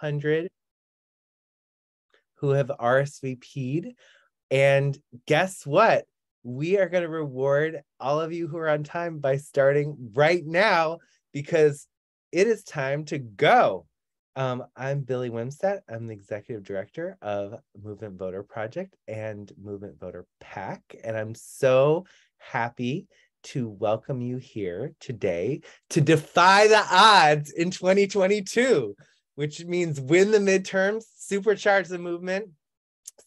500 who have RSVP'd. And guess what? We are going to reward all of you who are on time by starting right now because it is time to go. Um, I'm Billy Wimsatt. I'm the executive director of Movement Voter Project and Movement Voter PAC. And I'm so happy to welcome you here today to defy the odds in 2022, which means win the midterms, supercharge the movement.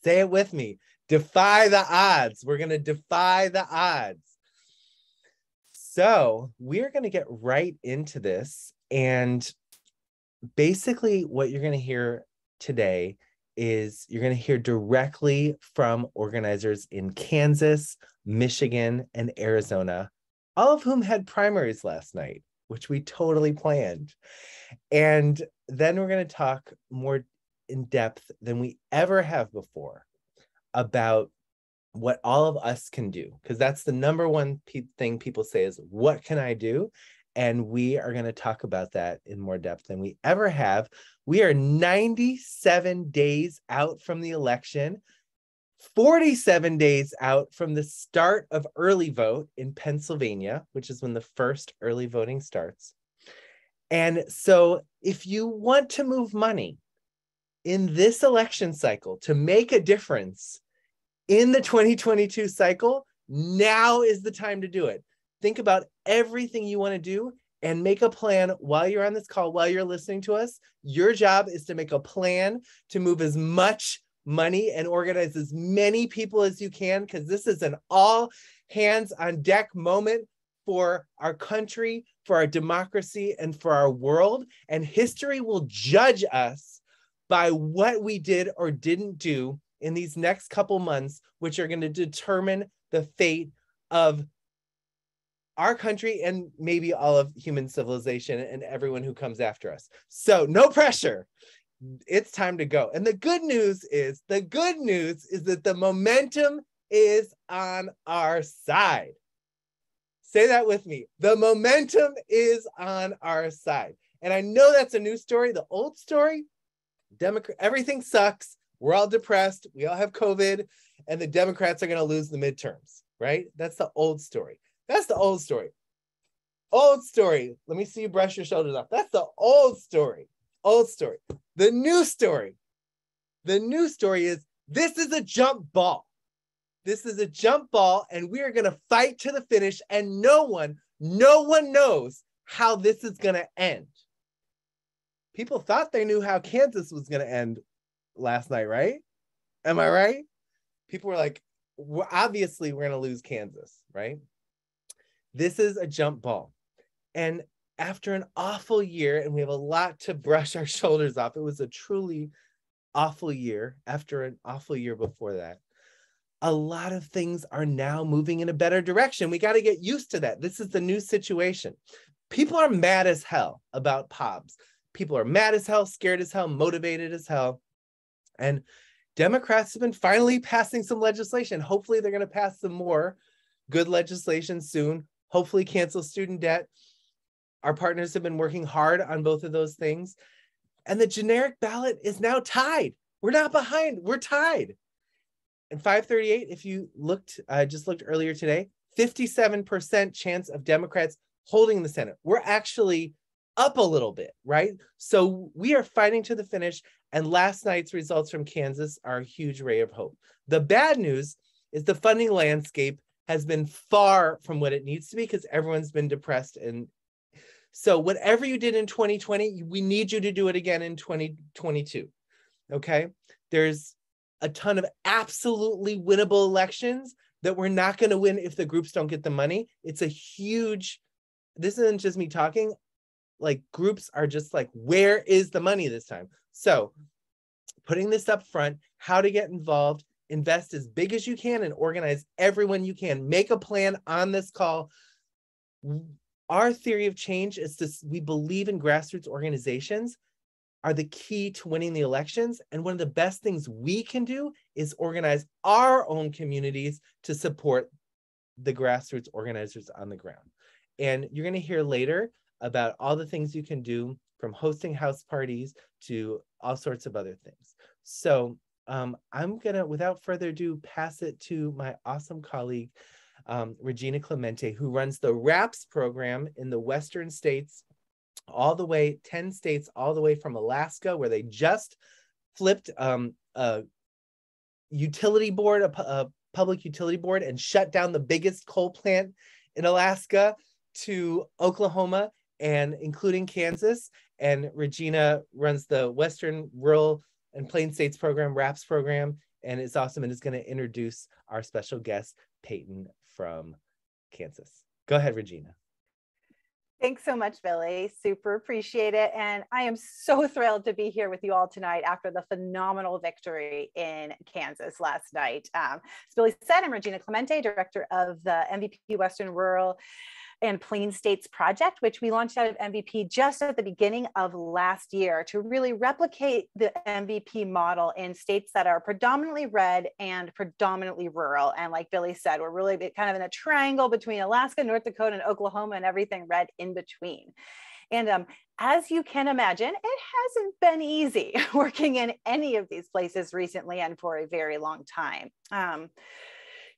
Say it with me defy the odds. We're going to defy the odds. So, we're going to get right into this. And basically, what you're going to hear today is you're going to hear directly from organizers in Kansas, Michigan, and Arizona, all of whom had primaries last night, which we totally planned. And then we're going to talk more in depth than we ever have before about what all of us can do. Because that's the number one pe- thing people say is what can i do? And we are going to talk about that in more depth than we ever have. We are 97 days out from the election 47 days out from the start of early vote in pennsylvania which is when the first early voting starts and so if you want to move money in this election cycle to make a difference in the 2022 cycle, now is the time to do it. Think about everything you want to do and make a plan while you're on this call, while you're listening to us. Your job is to make a plan to move as much money and organize as many people as you can, because this is an all hands on deck moment for our country, for our democracy, and for our world. And history will judge us by what we did or didn't do in these next couple months, which are going to determine the fate of our country and maybe all of human civilization and everyone who comes after us. So, no pressure. It's time to go. And the good news is the good news is that the momentum is on our side. Say that with me. The momentum is on our side. And I know that's a new story. The old story, Democrat, everything sucks. We're all depressed. We all have COVID, and the Democrats are going to lose the midterms, right? That's the old story. That's the old story. Old story. Let me see you brush your shoulders off. That's the old story. Old story. The new story. The new story is this is a jump ball. This is a jump ball, and we are going to fight to the finish, and no one, no one knows how this is going to end. People thought they knew how Kansas was going to end last night, right? Am I right? People were like, well, obviously, we're going to lose Kansas, right? This is a jump ball. And after an awful year, and we have a lot to brush our shoulders off, it was a truly awful year after an awful year before that. A lot of things are now moving in a better direction. We got to get used to that. This is the new situation. People are mad as hell about Dobbs. People are mad as hell, scared as hell, motivated as hell. And Democrats have been finally passing some legislation. Hopefully, they're going to pass some more good legislation soon. Hopefully, cancel student debt. Our partners have been working hard on both of those things. And the generic ballot is now tied. We're not behind, we're tied. And 538, if you looked, I uh, just looked earlier today, 57% chance of Democrats holding the Senate. We're actually up a little bit, right? So we are fighting to the finish. And last night's results from Kansas are a huge ray of hope. The bad news is the funding landscape has been far from what it needs to be because everyone's been depressed. And so, whatever you did in 2020, we need you to do it again in 2022. Okay. There's a ton of absolutely winnable elections that we're not going to win if the groups don't get the money. It's a huge, this isn't just me talking like groups are just like, where is the money this time? So putting this up front, how to get involved, invest as big as you can and organize everyone you can. Make a plan on this call. Our theory of change is this we believe in grassroots organizations are the key to winning the elections. And one of the best things we can do is organize our own communities to support the grassroots organizers on the ground. And you're going to hear later about all the things you can do from hosting house parties to all sorts of other things. So um, I'm gonna, without further ado, pass it to my awesome colleague, um, Regina Clemente, who runs the RAPS program in the Western states, all the way, 10 states, all the way from Alaska, where they just flipped um, a utility board, a, a public utility board, and shut down the biggest coal plant in Alaska to Oklahoma and including Kansas. And Regina runs the Western Rural and Plain States program, RAPS program, and it's awesome and is going to introduce our special guest, Peyton from Kansas. Go ahead, Regina. Thanks so much, Billy. Super appreciate it. And I am so thrilled to be here with you all tonight after the phenomenal victory in Kansas last night. Um, as Billy said, I'm Regina Clemente, director of the MVP Western Rural and Plain States project, which we launched out of MVP just at the beginning of last year to really replicate the MVP model in states that are predominantly red and predominantly rural. And like Billy said, we're really kind of in a triangle between Alaska, North Dakota, and Oklahoma, and everything red in between. And um, as you can imagine, it hasn't been easy working in any of these places recently and for a very long time. Um,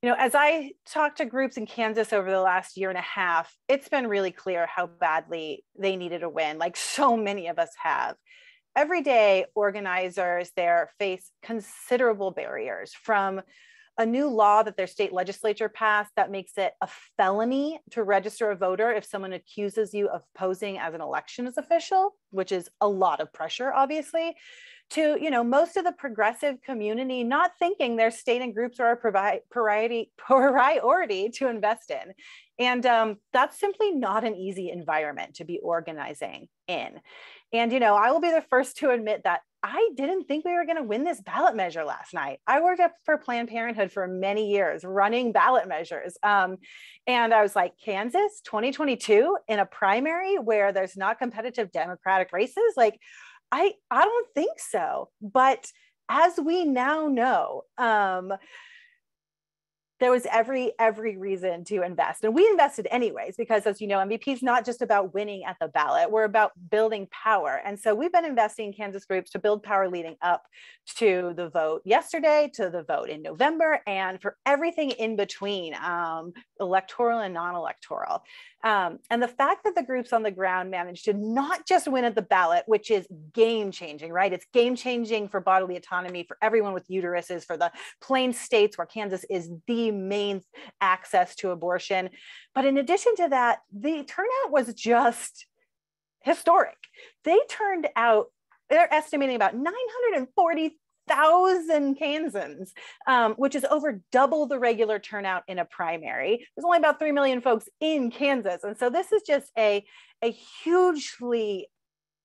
you know, as I talked to groups in Kansas over the last year and a half, it's been really clear how badly they needed a win, like so many of us have. Every day, organizers there face considerable barriers from a new law that their state legislature passed that makes it a felony to register a voter if someone accuses you of posing as an elections official, which is a lot of pressure, obviously, to you know most of the progressive community not thinking their state and groups are a priority priority to invest in. And um, that's simply not an easy environment to be organizing in. And you know i will be the first to admit that i didn't think we were going to win this ballot measure last night. I worked up for planned parenthood for many years running ballot measures. Um, and i was like kansas 2022 in a primary where there's not competitive democratic races? Like I I don't think so. But as we now know, um, there was every every reason to invest and we invested anyways because as you know mvp is not just about winning at the ballot we're about building power and so we've been investing in kansas groups to build power leading up to the vote yesterday to the vote in november and for everything in between um, electoral and non-electoral um, and the fact that the groups on the ground managed to not just win at the ballot, which is game changing, right? It's game changing for bodily autonomy for everyone with uteruses, for the plain states where Kansas is the main access to abortion. But in addition to that, the turnout was just historic. They turned out they're estimating about 940 thousand Kansans, um, which is over double the regular turnout in a primary. There's only about 3 million folks in Kansas. And so this is just a, a hugely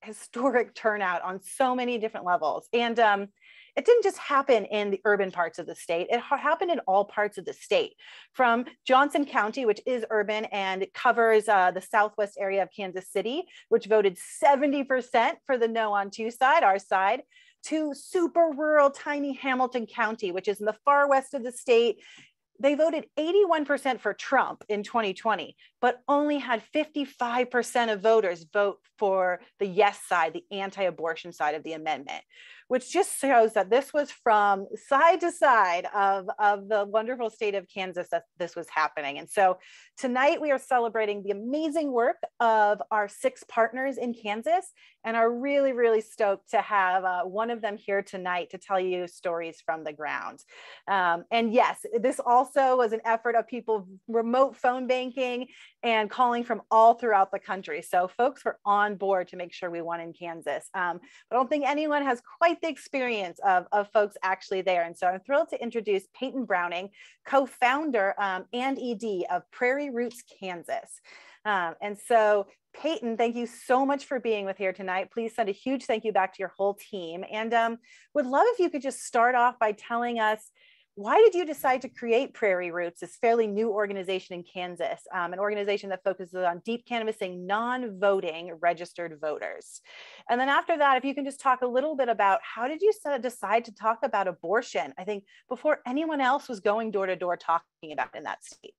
historic turnout on so many different levels. And um, it didn't just happen in the urban parts of the state, it ha- happened in all parts of the state. From Johnson County, which is urban and covers uh, the southwest area of Kansas City, which voted 70% for the no on two side, our side, to super rural, tiny Hamilton County, which is in the far west of the state. They voted 81% for Trump in 2020, but only had 55% of voters vote for the yes side, the anti abortion side of the amendment, which just shows that this was from side to side of, of the wonderful state of Kansas that this was happening. And so tonight we are celebrating the amazing work of our six partners in Kansas and are really, really stoked to have uh, one of them here tonight to tell you stories from the ground. Um, and yes, this also was an effort of people remote phone banking and calling from all throughout the country. So folks were on board to make sure we won in Kansas. Um, I don't think anyone has quite the experience of, of folks actually there. And so I'm thrilled to introduce Peyton Browning, co-founder um, and ED of Prairie Roots, Kansas. Um, and so Peyton, thank you so much for being with here tonight. Please send a huge thank you back to your whole team. And um, would love if you could just start off by telling us why did you decide to create Prairie Roots, this fairly new organization in Kansas, um, an organization that focuses on deep canvassing non-voting registered voters? And then after that, if you can just talk a little bit about how did you decide to talk about abortion? I think before anyone else was going door to door talking about in that state.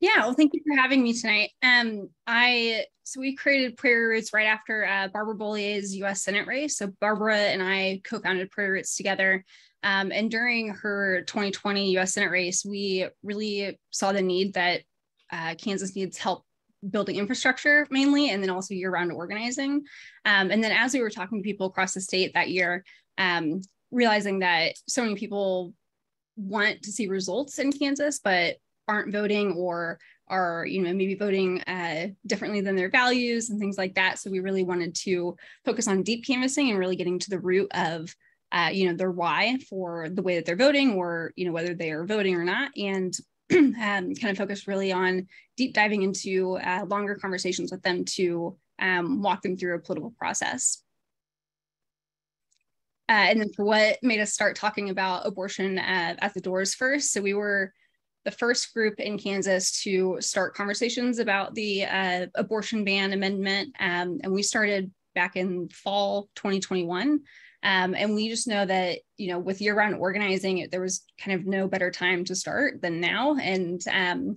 Yeah, well, thank you for having me tonight. Um, I so we created Prairie Roots right after uh, Barbara Bollier's U.S. Senate race. So Barbara and I co-founded Prairie Roots together, um, and during her 2020 U.S. Senate race, we really saw the need that uh, Kansas needs help building infrastructure mainly, and then also year-round organizing. Um, and then as we were talking to people across the state that year, um, realizing that so many people want to see results in Kansas, but aren't voting or are you know maybe voting uh, differently than their values and things like that so we really wanted to focus on deep canvassing and really getting to the root of uh, you know their why for the way that they're voting or you know whether they are voting or not and um, kind of focus really on deep diving into uh, longer conversations with them to um, walk them through a political process uh, and then for what made us start talking about abortion uh, at the doors first so we were the first group in Kansas to start conversations about the uh, abortion ban amendment. Um, and we started back in fall 2021. Um, and we just know that, you know, with year round organizing, there was kind of no better time to start than now. And, um,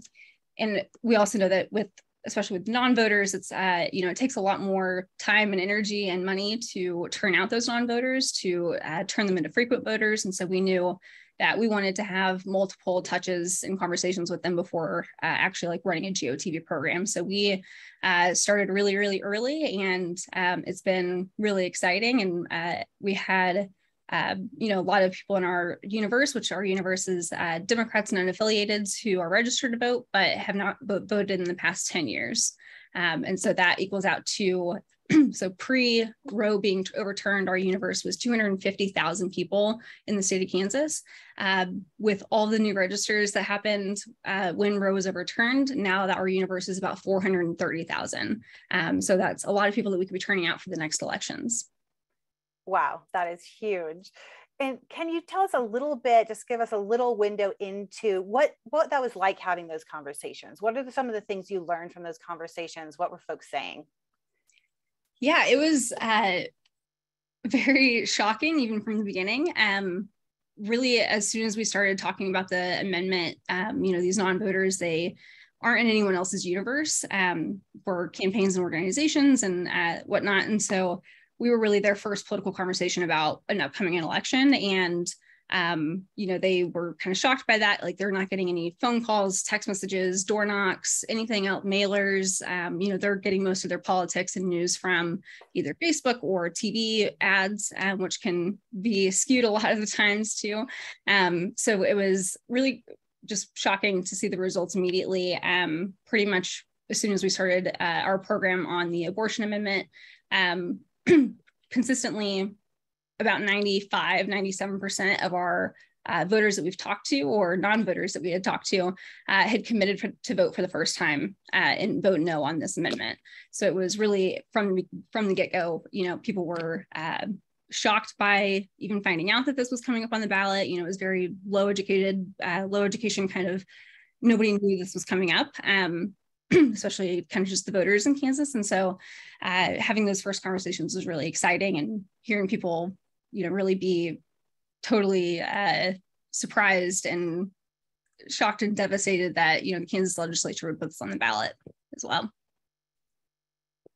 and we also know that with, especially with non-voters, it's, uh, you know, it takes a lot more time and energy and money to turn out those non-voters, to uh, turn them into frequent voters. And so we knew that we wanted to have multiple touches and conversations with them before uh, actually like running a GOTV program. So we uh, started really, really early and um, it's been really exciting. And uh, we had, uh, you know, a lot of people in our universe, which our universe is uh, Democrats and unaffiliateds who are registered to vote, but have not voted in the past 10 years. Um, and so that equals out to so pre Roe being overturned, our universe was 250,000 people in the state of Kansas. Uh, with all the new registers that happened uh, when Roe was overturned, now that our universe is about 430,000. Um, so that's a lot of people that we could be turning out for the next elections. Wow, that is huge. And can you tell us a little bit, just give us a little window into what what that was like having those conversations? What are the, some of the things you learned from those conversations? What were folks saying? Yeah, it was uh, very shocking even from the beginning. Um, really, as soon as we started talking about the amendment, um, you know, these non-voters, they aren't in anyone else's universe um, for campaigns and organizations and uh, whatnot. And so we were really their first political conversation about an upcoming election. And um, you know, they were kind of shocked by that. Like they're not getting any phone calls, text messages, door knocks, anything else, mailers. Um, you know, they're getting most of their politics and news from either Facebook or TV ads, um, which can be skewed a lot of the times too. Um, so it was really just shocking to see the results immediately. Um, pretty much as soon as we started uh, our program on the abortion amendment, um, consistently about 95, 97% of our uh, voters that we've talked to or non-voters that we had talked to uh, had committed for, to vote for the first time uh, and vote no on this amendment. So it was really from from the get-go, you know, people were uh, shocked by even finding out that this was coming up on the ballot. You know, it was very low educated, uh, low education kind of. Nobody knew this was coming up. Um, especially kind of just the voters in Kansas. And so uh, having those first conversations was really exciting and hearing people you know really be totally uh, surprised and shocked and devastated that you know the Kansas legislature would put this on the ballot as well.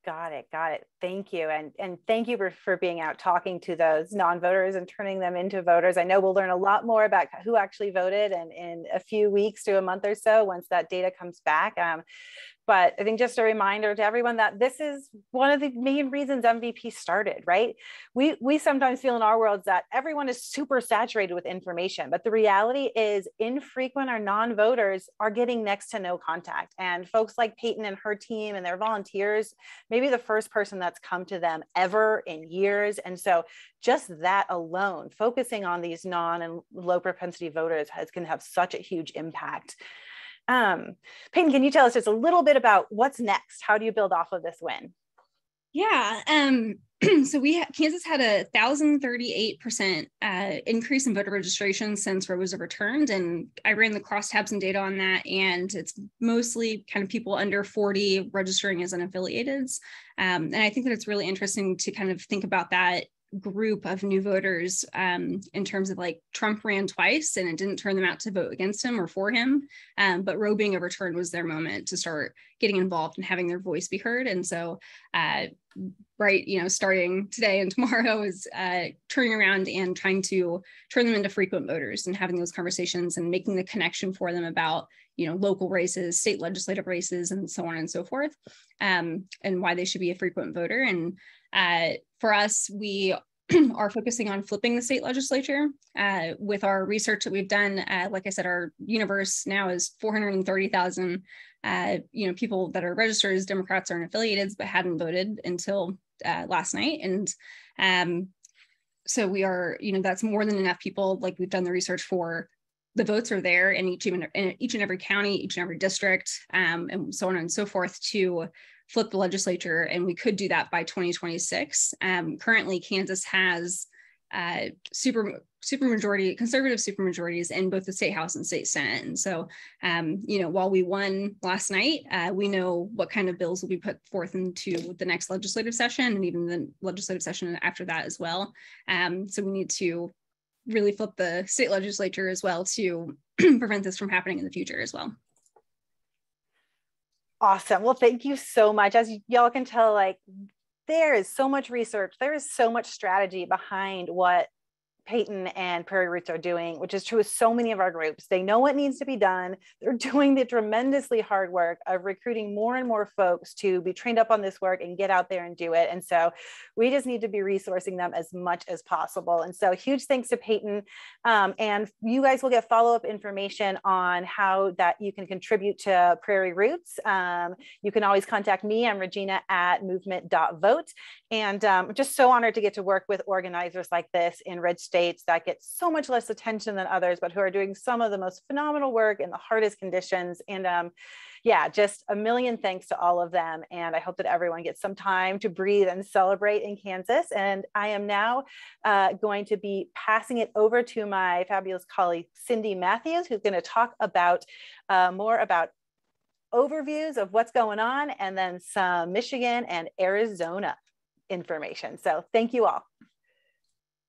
Got it. Got it. Thank you. And, and thank you for, for being out talking to those non-voters and turning them into voters. I know we'll learn a lot more about who actually voted and in a few weeks to a month or so once that data comes back. Um, but I think just a reminder to everyone that this is one of the main reasons MVP started, right? We, we sometimes feel in our worlds that everyone is super saturated with information, but the reality is infrequent or non-voters are getting next to no contact. And folks like Peyton and her team and their volunteers, maybe the first person that's come to them ever in years. And so just that alone, focusing on these non and low propensity voters has, can have such a huge impact. Um, Peyton, can you tell us just a little bit about what's next? How do you build off of this win? Yeah. Um, so we ha- Kansas had a thousand thirty eight percent uh, increase in voter registration since Roe was overturned, and I ran the crosstabs and data on that, and it's mostly kind of people under forty registering as unaffiliated. Um, and I think that it's really interesting to kind of think about that group of new voters um, in terms of like Trump ran twice and it didn't turn them out to vote against him or for him. Um, but Roe being overturned was their moment to start getting involved and having their voice be heard. And so, uh, right, you know, starting today and tomorrow is uh, turning around and trying to turn them into frequent voters and having those conversations and making the connection for them about, you know, local races, state legislative races, and so on and so forth, um, and why they should be a frequent voter. And uh, for us, we are focusing on flipping the state legislature. Uh, with our research that we've done, uh, like I said, our universe now is 430,000 uh, you know, people that are registered as Democrats or affiliated but hadn't voted until uh, last night. And um, so we are, you know, that's more than enough people. Like we've done the research for the votes are there in each, in each and every county, each and every district, um, and so on and so forth to flip the legislature. And we could do that by 2026. Um, currently, Kansas has uh, super super majority conservative super majorities in both the state house and state senate and so um, you know while we won last night uh, we know what kind of bills will be put forth into the next legislative session and even the legislative session after that as well um, so we need to really flip the state legislature as well to prevent this from happening in the future as well awesome. Well thank you so much. As y'all can tell like there is so much research, there is so much strategy behind what Peyton and Prairie Roots are doing, which is true of so many of our groups. They know what needs to be done. They're doing the tremendously hard work of recruiting more and more folks to be trained up on this work and get out there and do it. And so we just need to be resourcing them as much as possible. And so huge thanks to Peyton. Um, and you guys will get follow-up information on how that you can contribute to Prairie Roots. Um, you can always contact me. I'm Regina at movement.vote. And um, I'm just so honored to get to work with organizers like this in red states that get so much less attention than others, but who are doing some of the most phenomenal work in the hardest conditions. And um, yeah, just a million thanks to all of them. And I hope that everyone gets some time to breathe and celebrate in Kansas. And I am now uh, going to be passing it over to my fabulous colleague, Cindy Matthews, who's going to talk about uh, more about overviews of what's going on and then some Michigan and Arizona information. So thank you all.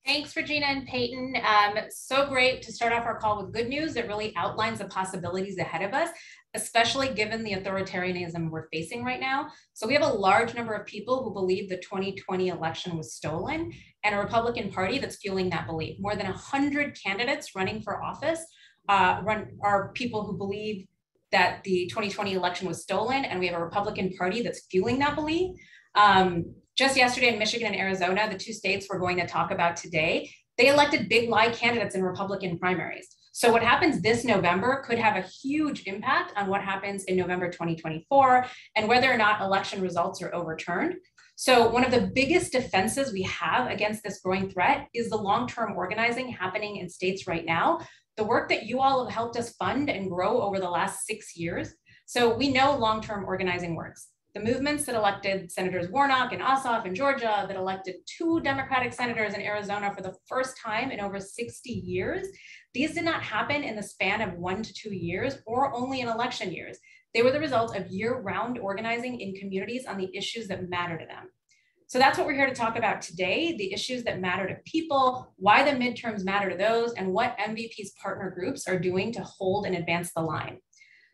Thanks, Regina and Peyton. Um, so great to start off our call with good news that really outlines the possibilities ahead of us, especially given the authoritarianism we're facing right now. So we have a large number of people who believe the 2020 election was stolen and a Republican Party that's fueling that belief. More than 100 candidates running for office uh, run, are people who believe that the 2020 election was stolen, and we have a Republican Party that's fueling that belief. Um, just yesterday in Michigan and Arizona, the two states we're going to talk about today, they elected big lie candidates in Republican primaries. So what happens this November could have a huge impact on what happens in November 2024 and whether or not election results are overturned. So one of the biggest defenses we have against this growing threat is the long-term organizing happening in states right now. The work that you all have helped us fund and grow over the last six years. So we know long-term organizing works the movements that elected Senators Warnock and Ossoff in Georgia, that elected two Democratic senators in Arizona for the first time in over 60 years, these did not happen in the span of one to two years or only in election years. They were the result of year-round organizing in communities on the issues that matter to them. So that's what we're here to talk about today, the issues that matter to people, why the midterms matter to those, and what MVP's partner groups are doing to hold and advance the line.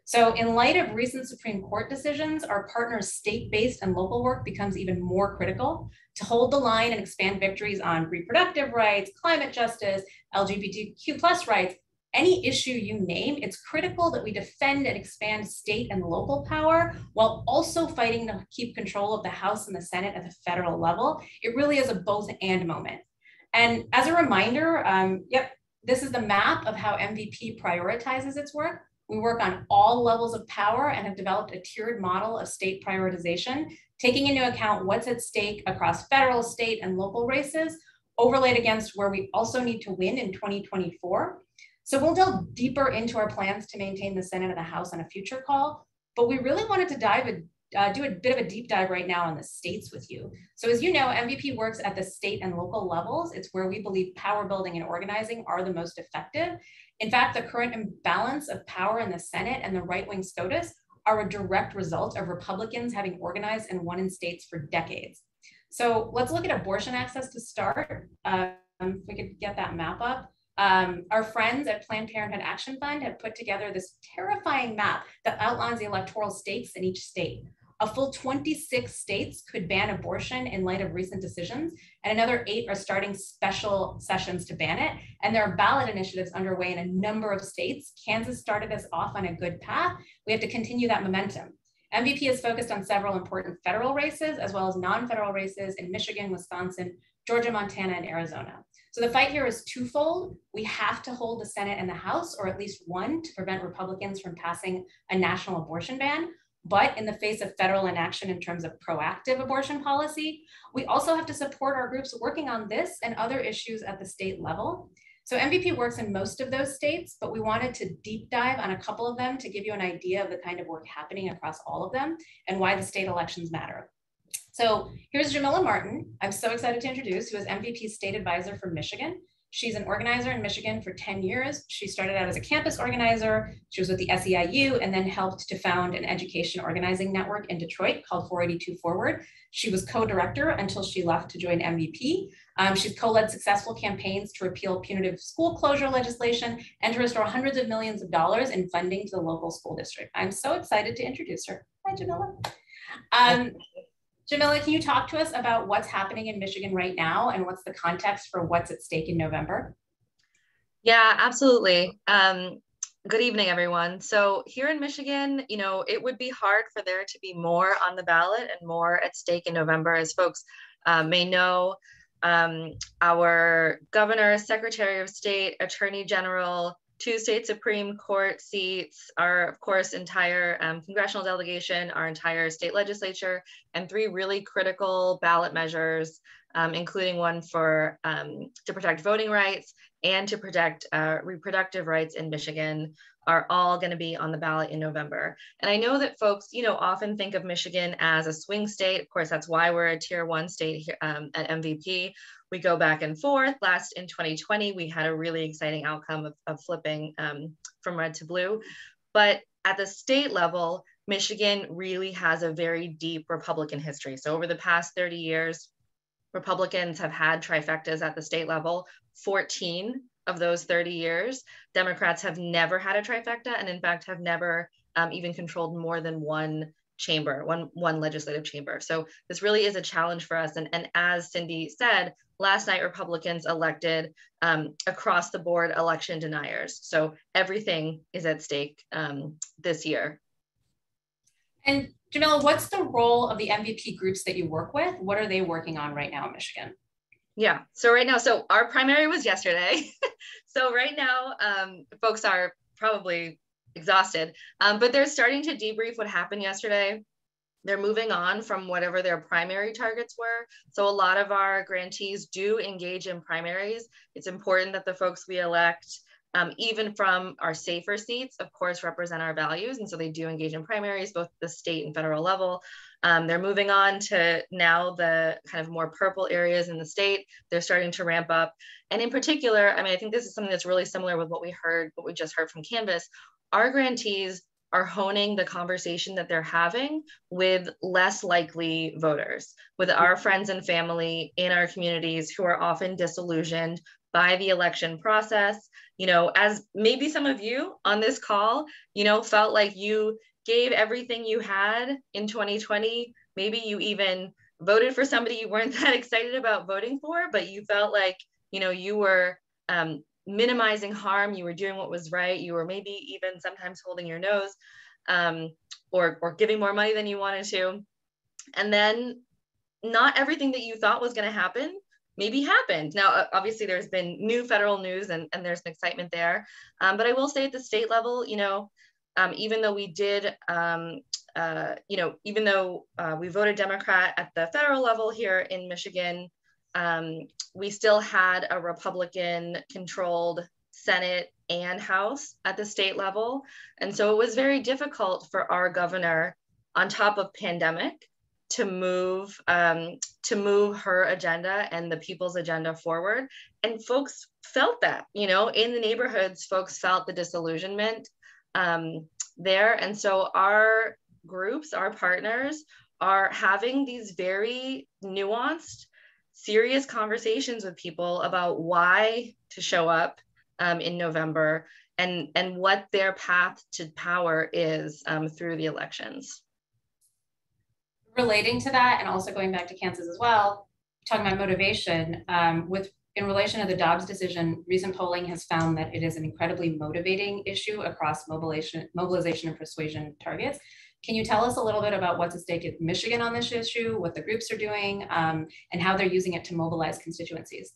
So in light of recent Supreme Court decisions, our partners' state-based and local work becomes even more critical to hold the line and expand victories on reproductive rights, climate justice, LGBTQ plus rights, any issue you name, it's critical that we defend and expand state and local power while also fighting to keep control of the House and the Senate at the federal level. It really is a both and moment. And as a reminder, um, yep, this is the map of how MVP prioritizes its work. We work on all levels of power and have developed a tiered model of state prioritization, taking into account what's at stake across federal, state, and local races, overlaid against where we also need to win in 2024. So we'll delve deeper into our plans to maintain the Senate and the House on a future call, but we really wanted to dive a, uh, do a bit of a deep dive right now on the states with you. So as you know, MVP works at the state and local levels. It's where we believe power building and organizing are the most effective. In fact, the current imbalance of power in the Senate and the right-wing SCOTUS are a direct result of Republicans having organized and won in states for decades. So let's look at abortion access to start. Um, if we could get that map up. Um, our friends at Planned Parenthood Action Fund have put together this terrifying map that outlines the electoral stakes in each state. A full 26 states could ban abortion in light of recent decisions, and another eight are starting special sessions to ban it. And there are ballot initiatives underway in a number of states. Kansas started us off on a good path. We have to continue that momentum. MVP is focused on several important federal races as well as non-federal races in Michigan, Wisconsin, Georgia, Montana, and Arizona. So the fight here is twofold. We have to hold the Senate and the House, or at least one, to prevent Republicans from passing a national abortion ban. But in the face of federal inaction in terms of proactive abortion policy, we also have to support our groups working on this and other issues at the state level. So MVP works in most of those states, but we wanted to deep dive on a couple of them to give you an idea of the kind of work happening across all of them and why the state elections matter. So here's Jamila Martin. I'm so excited to introduce, who is MVP's state advisor for Michigan. She's an organizer in Michigan for 10 years. She started out as a campus organizer. She was with the SEIU and then helped to found an education organizing network in Detroit called 482 Forward. She was co-director until she left to join MVP. Um, she's co-led successful campaigns to repeal punitive school closure legislation and to restore hundreds of millions of dollars in funding to the local school district. I'm so excited to introduce her. Hi, Jamila. Um, Jamila, can you talk to us about what's happening in Michigan right now and what's the context for what's at stake in November? Yeah, absolutely. Um, good evening, everyone. So here in Michigan, you know, it would be hard for there to be more on the ballot and more at stake in November, as folks uh, may know. Um, our governor, secretary of state, attorney general, two state Supreme Court seats, our, of course, entire um, congressional delegation, our entire state legislature, and three really critical ballot measures, um, including one for um, to protect voting rights and to protect uh, reproductive rights in Michigan are all going to be on the ballot in November. And I know that folks, you know, often think of Michigan as a swing state. Of course, that's why we're a tier one state here, um, at MVP we go back and forth. Last in 2020, we had a really exciting outcome of, of flipping um, from red to blue. But at the state level, Michigan really has a very deep Republican history. So over the past 30 years, Republicans have had trifectas at the state level, 14 of those 30 years. Democrats have never had a trifecta and in fact have never um, even controlled more than one chamber, one, one legislative chamber. So this really is a challenge for us. And, and as Cindy said, last night Republicans elected um, across the board election deniers. So everything is at stake um, this year. And Jamila, what's the role of the MVP groups that you work with? What are they working on right now in Michigan? Yeah, so right now, so our primary was yesterday. so right now, um, folks are probably exhausted, um, but they're starting to debrief what happened yesterday they're moving on from whatever their primary targets were. So a lot of our grantees do engage in primaries. It's important that the folks we elect, um, even from our safer seats, of course, represent our values. And so they do engage in primaries, both the state and federal level. Um, they're moving on to now the kind of more purple areas in the state. They're starting to ramp up. And in particular, I mean, I think this is something that's really similar with what we heard, what we just heard from Kansas. Our grantees are honing the conversation that they're having with less likely voters, with our friends and family in our communities who are often disillusioned by the election process. You know, as maybe some of you on this call, you know, felt like you gave everything you had in 2020. Maybe you even voted for somebody you weren't that excited about voting for, but you felt like, you know, you were um, minimizing harm, you were doing what was right, you were maybe even sometimes holding your nose um, or, or giving more money than you wanted to. And then not everything that you thought was going to happen maybe happened. Now, obviously, there's been new federal news and, and there's an excitement there. Um, but I will say at the state level, you know, um, even though we did, um, uh, you know, even though uh, we voted Democrat at the federal level here in Michigan, um, we still had a Republican controlled Senate and House at the state level. And so it was very difficult for our governor, on top of pandemic, to move um, to move her agenda and the people's agenda forward. And folks felt that, you know, in the neighborhoods, folks felt the disillusionment um, there. And so our groups, our partners, are having these very nuanced, serious conversations with people about why to show up um, in November and, and what their path to power is um, through the elections. Relating to that, and also going back to Kansas as well, talking about motivation, um, with in relation to the Dobbs decision, recent polling has found that it is an incredibly motivating issue across mobilization, mobilization and persuasion targets. Can you tell us a little bit about what's at stake in Michigan on this issue, what the groups are doing, um, and how they're using it to mobilize constituencies?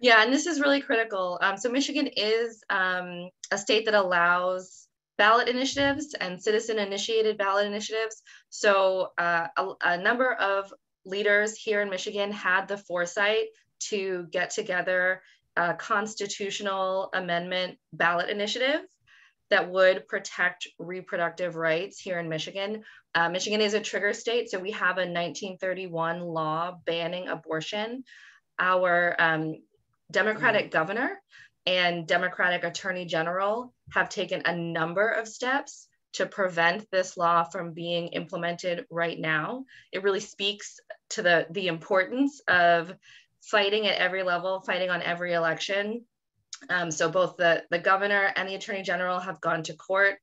Yeah, and this is really critical. Um, so Michigan is um, a state that allows ballot initiatives and citizen initiated ballot initiatives. So uh, a, a number of leaders here in Michigan had the foresight to get together a constitutional amendment ballot initiative that would protect reproductive rights here in Michigan. Uh, Michigan is a trigger state, so we have a 1931 law banning abortion. Our um, Democratic governor and Democratic attorney general have taken a number of steps to prevent this law from being implemented right now. It really speaks to the, the importance of fighting at every level, fighting on every election. Um, so both the, the governor and the attorney general have gone to court,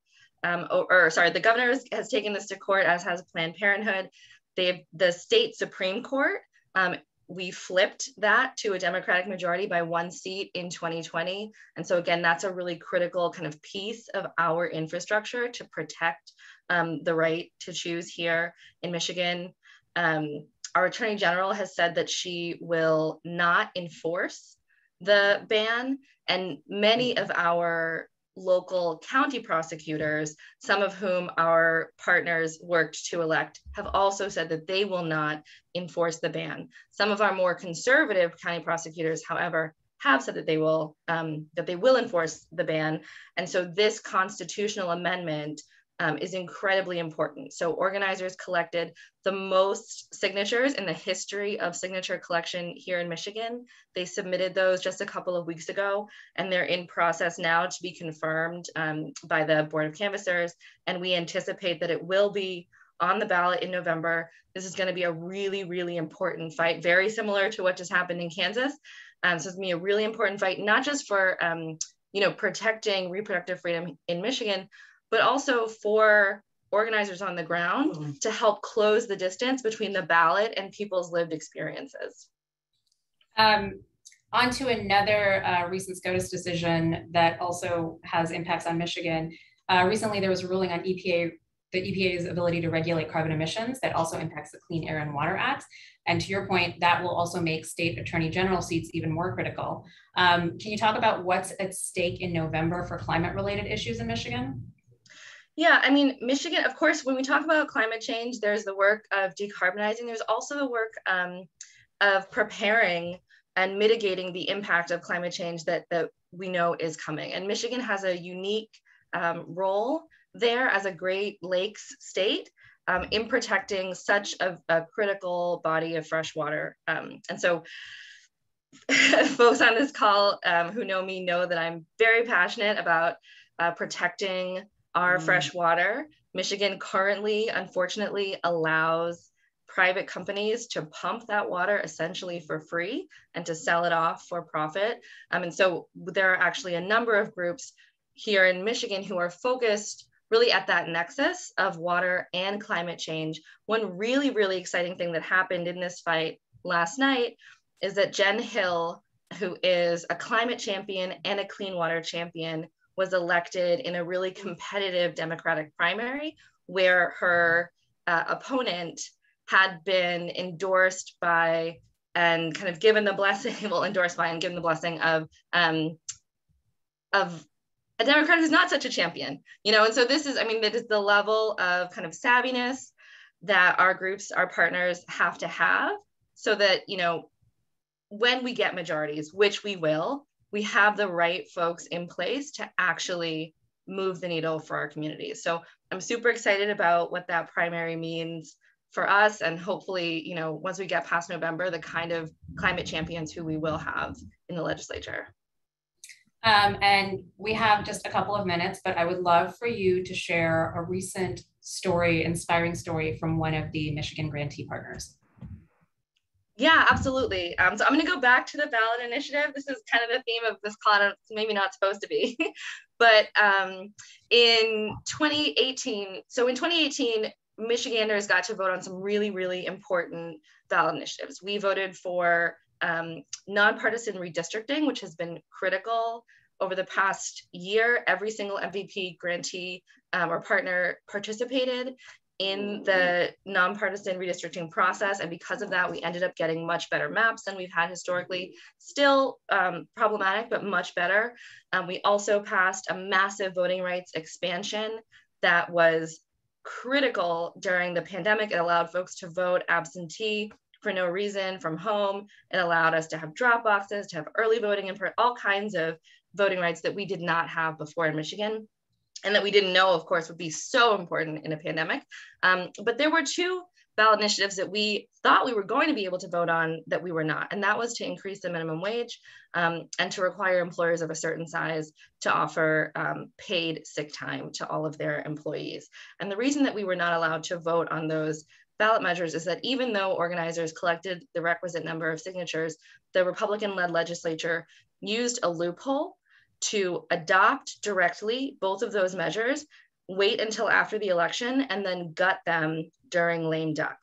um, or, or, sorry, the governor has, has, taken this to court as has Planned Parenthood. They've, the state Supreme Court, um, we flipped that to a Democratic majority by one seat in 2020. And so again, that's a really critical kind of piece of our infrastructure to protect um, the right to choose here in Michigan. Um, our attorney general has said that she will not enforce the ban and many of our local county prosecutors, some of whom our partners worked to elect, have also said that they will not enforce the ban. Some of our more conservative county prosecutors, however, have said that they will um, that they will enforce the ban. And so this constitutional amendment um, is incredibly important. So organizers collected the most signatures in the history of signature collection here in Michigan. They submitted those just a couple of weeks ago, and they're in process now to be confirmed um, by the Board of Canvassers. And we anticipate that it will be on the ballot in November. This is going to be a really, really important fight, very similar to what just happened in Kansas. Um, so it's to be a really important fight, not just for um, you know protecting reproductive freedom in Michigan, but also for organizers on the ground mm-hmm. to help close the distance between the ballot and people's lived experiences. Um, on to another uh, recent SCOTUS decision that also has impacts on Michigan. Uh, recently, there was a ruling on EPA, the EPA's ability to regulate carbon emissions that also impacts the Clean Air and Water Act. And to your point, that will also make state attorney general seats even more critical. Um, can you talk about what's at stake in November for climate related issues in Michigan? Yeah, I mean, Michigan, of course, when we talk about climate change, there's the work of decarbonizing. There's also the work um, of preparing and mitigating the impact of climate change that, that we know is coming. And Michigan has a unique um, role there as a Great Lakes state um, in protecting such a, a, critical body of fresh water. Um, and so folks on this call um, who know me know that I'm very passionate about uh, protecting our mm. fresh water. Michigan currently, unfortunately, allows private companies to pump that water essentially for free and to sell it off for profit. Um, and so there are actually a number of groups here in Michigan who are focused really at that nexus of water and climate change. One really, really exciting thing that happened in this fight last night is that Jenn Hill, who is a climate champion and a clean water champion, was elected in a really competitive Democratic primary where her uh, opponent had been endorsed by and kind of given the blessing, well, endorsed by and given the blessing of um, of a Democrat who's not such a champion, you know. And so this is, I mean, that is the level of kind of savviness that our groups, our partners have to have, so that you know, when we get majorities, which we will, we have the right folks in place to actually move the needle for our communities. So I'm super excited about what that primary means for us and hopefully, you know, once we get past November, the kind of climate champions who we will have in the legislature. Um, and we have just a couple of minutes, but I would love for you to share a recent story, inspiring story from one of the Michigan grantee partners. Yeah, absolutely. Um, so I'm going to go back to the ballot initiative. This is kind of the theme of this call. It's maybe not supposed to be, but um, in 2018, so in 2018, Michiganders got to vote on some really, really important ballot initiatives. We voted for um, nonpartisan redistricting, which has been critical over the past year. Every single MVP grantee um, or partner participated in the nonpartisan redistricting process. And because of that, we ended up getting much better maps than we've had historically. Still um, problematic, but much better. Um, we also passed a massive voting rights expansion that was critical during the pandemic. It allowed folks to vote absentee for no reason from home. It allowed us to have drop boxes, to have early voting and all kinds of voting rights that we did not have before in Michigan and that we didn't know, of course, would be so important in a pandemic. Um, but there were two ballot initiatives that we thought we were going to be able to vote on that we were not. And that was to increase the minimum wage um, and to require employers of a certain size to offer um, paid sick time to all of their employees. And the reason that we were not allowed to vote on those ballot measures is that even though organizers collected the requisite number of signatures, the Republican led legislature used a loophole to adopt directly both of those measures, wait until after the election, and then gut them during lame duck.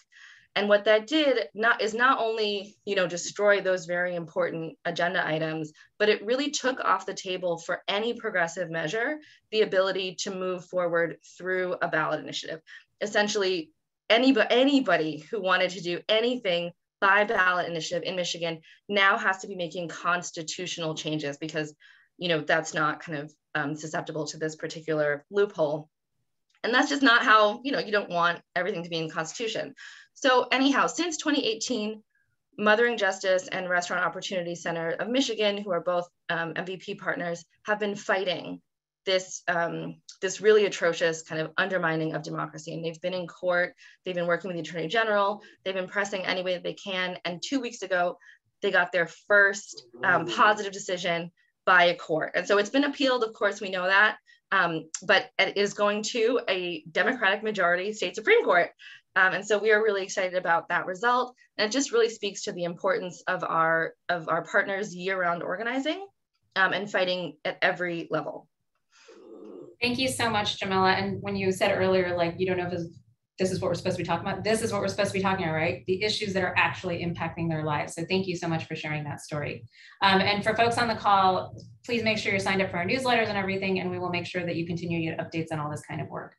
And what that did not is not only you know destroy those very important agenda items, but it really took off the table for any progressive measure the ability to move forward through a ballot initiative. Essentially, anybody anybody who wanted to do anything by ballot initiative in Michigan now has to be making constitutional changes because you know, that's not kind of um, susceptible to this particular loophole. And that's just not how, you know, you don't want everything to be in the Constitution. So anyhow, since 2018, Mothering Justice and Restaurant Opportunity Center of Michigan, who are both um, MVP partners, have been fighting this um, this really atrocious kind of undermining of democracy. And they've been in court, they've been working with the Attorney General, they've been pressing any way that they can. And two weeks ago, they got their first um, positive decision by a court. And so it's been appealed, of course, we know that, um, but it is going to a Democratic majority state Supreme Court. Um, and so we are really excited about that result. And it just really speaks to the importance of our, of our partners year-round organizing um, and fighting at every level. Thank you so much, Jamila. And when you said earlier, like, you don't know if it's this is what we're supposed to be talking about. This is what we're supposed to be talking about, right? The issues that are actually impacting their lives. So thank you so much for sharing that story. Um, and for folks on the call, please make sure you're signed up for our newsletters and everything, and we will make sure that you continue to get updates on all this kind of work.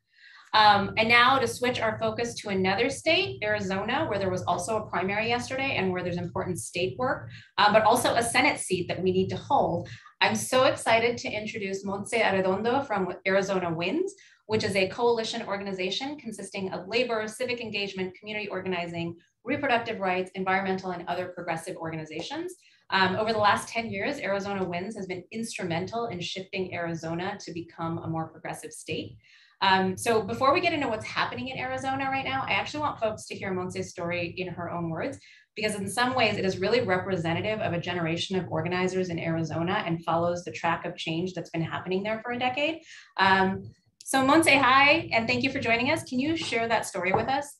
Um, and now to switch our focus to another state, Arizona, where there was also a primary yesterday and where there's important state work, uh, but also a Senate seat that we need to hold. I'm so excited to introduce Montse Arredondo from Arizona Wins, which is a coalition organization consisting of labor, civic engagement, community organizing, reproductive rights, environmental, and other progressive organizations. Um, over the last 10 years, Arizona Wins has been instrumental in shifting Arizona to become a more progressive state. Um, so before we get into what's happening in Arizona right now, I actually want folks to hear Montse's story in her own words, because in some ways it is really representative of a generation of organizers in Arizona and follows the track of change that's been happening there for a decade. Um, so Montse, hi, and thank you for joining us. Can you share that story with us?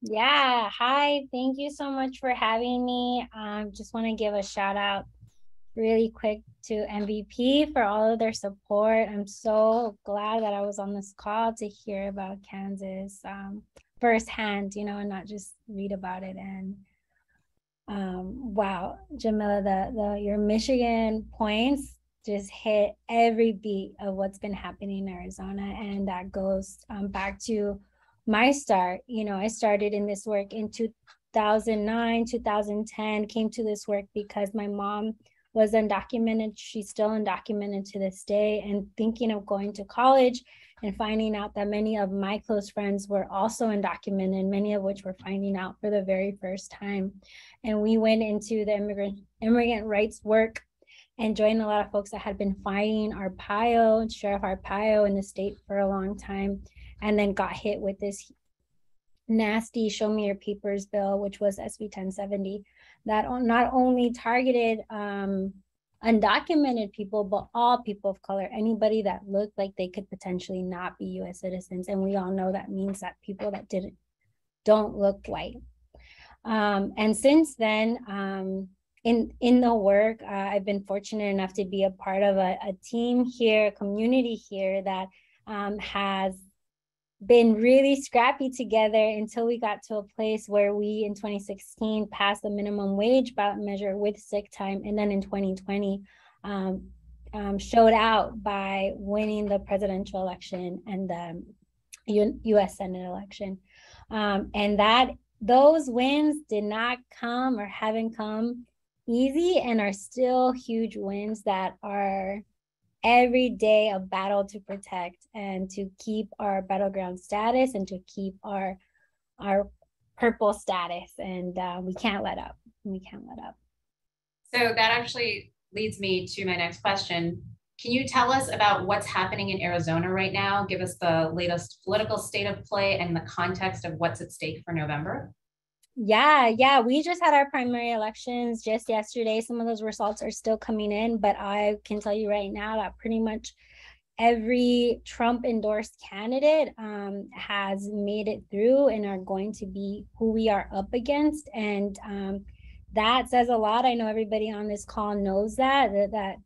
Yeah, hi. Thank you so much for having me. Um, just want to give a shout out really quick to MVP for all of their support. I'm so glad that I was on this call to hear about Kansas um, firsthand, you know, and not just read about it. And um, wow, Jamila, the, the your Michigan points just hit every beat of what's been happening in Arizona. And that goes um, back to my start. You know, I started in this work in 2009, 2010, came to this work because my mom was undocumented. She's still undocumented to this day and thinking of going to college and finding out that many of my close friends were also undocumented, many of which were finding out for the very first time. And we went into the immigrant immigrant rights work and joined a lot of folks that had been fighting Arpaio, Sheriff Arpaio in the state for a long time, and then got hit with this nasty show me your papers bill, which was SB 1070, that not only targeted um, undocumented people, but all people of color, anybody that looked like they could potentially not be US citizens. And we all know that means that people that didn't don't look white. Um, and since then, um, in in the work, uh, I've been fortunate enough to be a part of a, a team here, a community here that um, has been really scrappy together until we got to a place where we in 2016 passed the minimum wage ballot measure with sick time and then in 2020 um, um, showed out by winning the presidential election and the U- US Senate election. Um, and that those wins did not come or haven't come easy and are still huge wins that are every day a battle to protect and to keep our battleground status and to keep our our purple status. And uh, we can't let up. We can't let up. So that actually leads me to my next question. Can you tell us about what's happening in arizona right now? Give us the latest political state of play and the context of what's at stake for november yeah, yeah. We just had our primary elections just yesterday. Some of those results are still coming in, but I can tell you right now that pretty much every Trump endorsed candidate um, has made it through and are going to be who we are up against. And um, that says a lot. I know everybody on this call knows that, that, that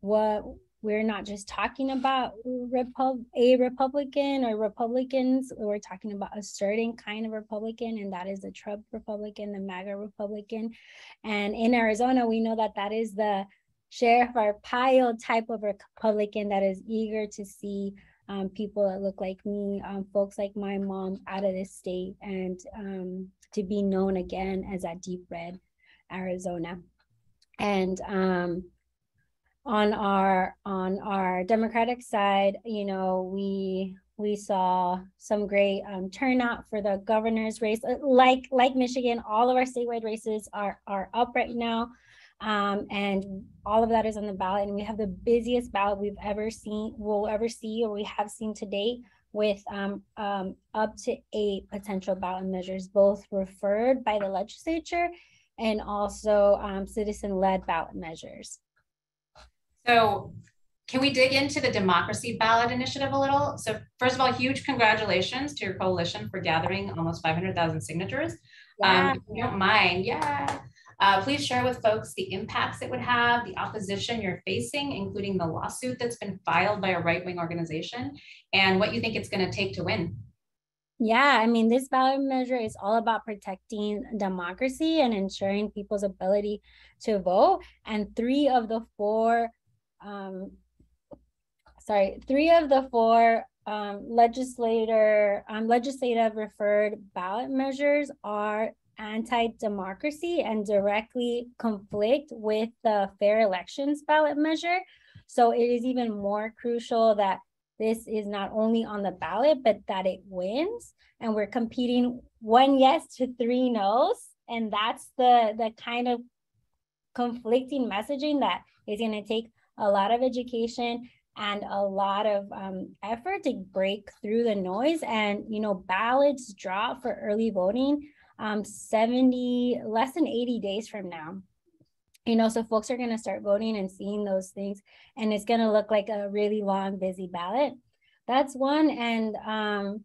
what we're not just talking about Repub- a Republican or Republicans. We're talking about a certain kind of Republican, and that is the Trump Republican, the MAGA Republican. And in Arizona, we know that that is the Sheriff Arpaio type of Republican that is eager to see um, people that look like me, um, folks like my mom out of the state, and um, to be known again as that deep red Arizona. And um, on our on our democratic side you know we we saw some great um, turnout for the governor's race. Uh, like like michigan all of our statewide races are are up right now. Um, and all of that is on the ballot and we have the busiest ballot we've ever seen will ever see or we have seen to date with um, um, up to eight potential ballot measures both referred by the legislature and also um, citizen-led ballot measures so can we dig into the democracy ballot initiative a little? So first of all, huge congratulations to your coalition for gathering almost 500,000 signatures. Yeah. Um, if you don't mind, yeah. Uh, please share with folks the impacts it would have, the opposition you're facing, including the lawsuit that's been filed by a right-wing organization, and what you think it's going to take to win. Yeah, I mean, this ballot measure is all about protecting democracy and ensuring people's ability to vote. And three of the four um, sorry, three of the four um, legislator um, legislative referred ballot measures are anti-democracy and directly conflict with the fair elections ballot measure. So it is even more crucial that this is not only on the ballot, but that it wins. And we're competing one yes to three no's. And that's the, the kind of conflicting messaging that is going to take a lot of education and a lot of um, effort to break through the noise. And, you know, ballots drop for early voting um, 70, less than 80 days from now. You know, so folks are going to start voting and seeing those things, and it's going to look like a really long, busy ballot. That's one. And, um,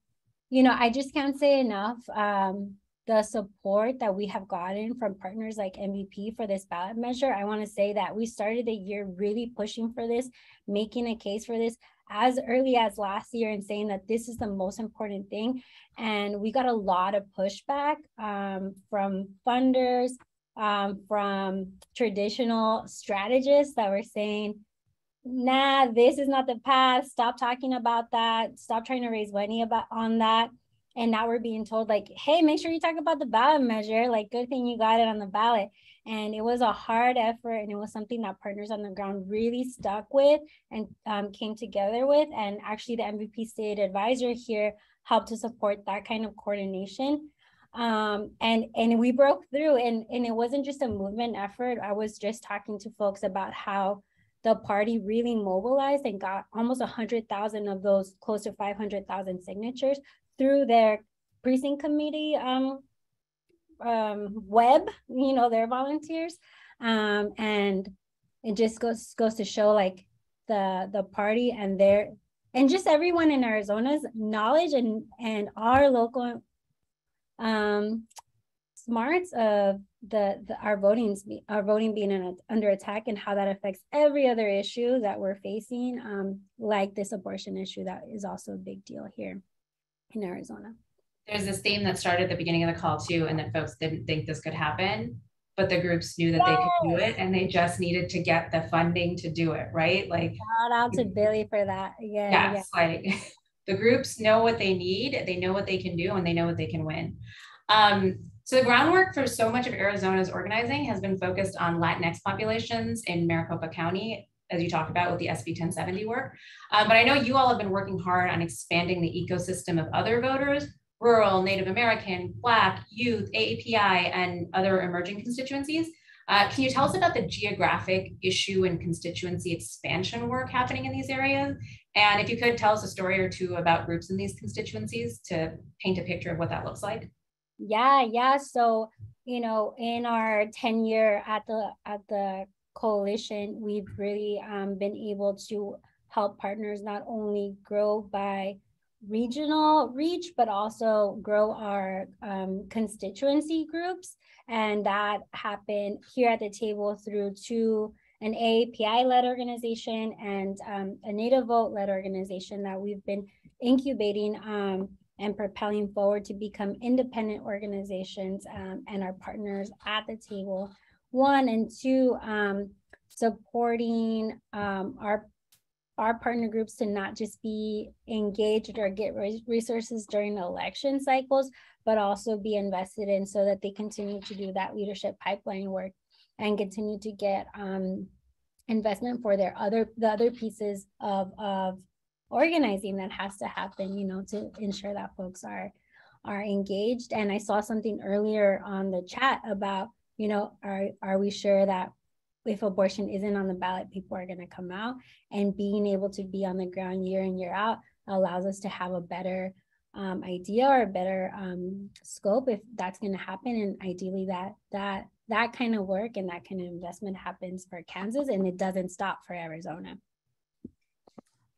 you know, I just can't say enough. Um, the support that we have gotten from partners like MVP for this ballot measure. I want to say that we started the year really pushing for this, making a case for this as early as last year and saying that this is the most important thing. And we got a lot of pushback um, from funders, um, from traditional strategists that were saying, nah, this is not the path. Stop talking about that. Stop trying to raise money about on that and now we're being told like hey make sure you talk about the ballot measure like good thing you got it on the ballot. And it was a hard effort and it was something that partners on the ground really stuck with and um, came together with. And actually the mvp state advisor here helped to support that kind of coordination. Um, and and we broke through and and it wasn't just a movement effort. I was just talking to folks about how the party really mobilized and got almost 100,000 of those close to 500,000 signatures through their precinct committee um, um, web, you know, their volunteers. Um, and it just goes goes to show like the the party and their and just everyone in Arizona's knowledge and and our local um smarts of the, the our voting our voting being in under attack and how that affects every other issue that we're facing um like this abortion issue that is also a big deal here in Arizona. There's this theme that started at the beginning of the call too and that folks didn't think this could happen but the groups knew that yes. they could do it and they just needed to get the funding to do it, right? Like shout out to Billy for that. Yeah. Yes, yeah. like the groups know what they need, they know what they can do, and they know what they can win. Um, so the groundwork for so much of Arizona's organizing has been focused on Latinx populations in Maricopa County, as you talked about with the SB 1070 work. Um, but I know you all have been working hard on expanding the ecosystem of other voters rural, Native American, Black, youth, AAPI, and other emerging constituencies. Uh, can you tell us about the geographic issue and constituency expansion work happening in these areas? And if you could tell us a story or two about groups in these constituencies to paint a picture of what that looks like. Yeah, yeah. So, you know, in our tenure at the at the coalition, we've really um, been able to help partners not only grow by regional reach, but also grow our um, constituency groups. And that happened here at the table through two an AAPI led organization and um, a Native Vote led organization that we've been incubating um, and propelling forward to become independent organizations um, and our partners at the table. One and two, um, supporting um, our our partner groups to not just be engaged or get resources during election cycles, but also be invested in so that they continue to do that leadership pipeline work and continue to get um, investment for their other the other pieces of of organizing that has to happen, you know, to ensure that folks are are engaged. And I saw something earlier on the chat about, you know, are are we sure that if abortion isn't on the ballot, people are going to come out. And being able to be on the ground year in, year out allows us to have a better um, idea or a better um, scope if that's going to happen. And ideally, that that that kind of work and that kind of investment happens for Kansas, and it doesn't stop for Arizona.